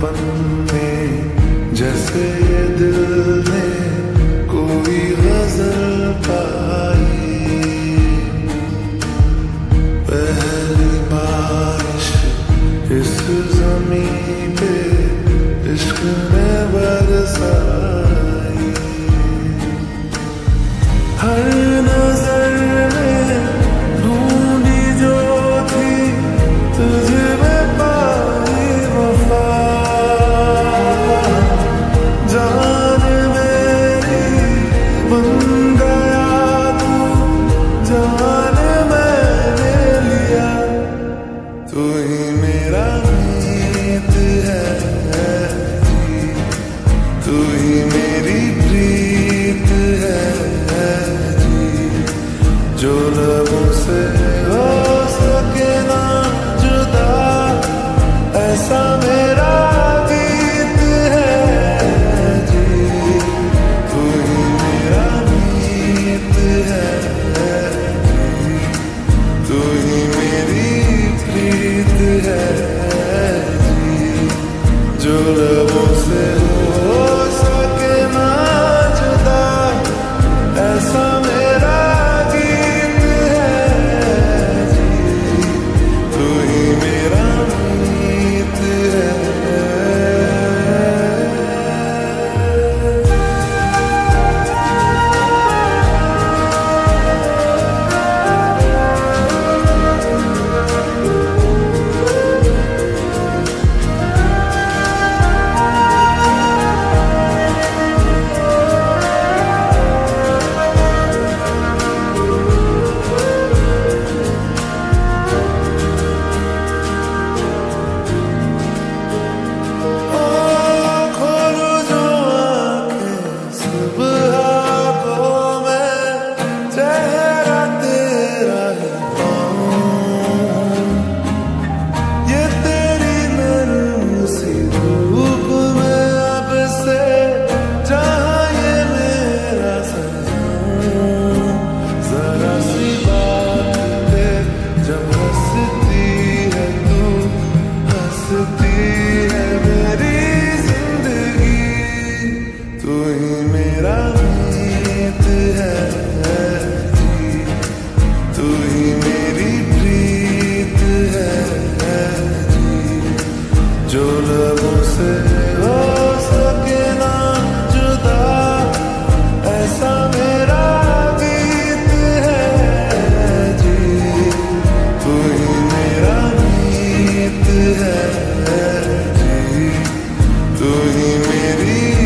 बचपन में जैसे दिल जो लबों से querido.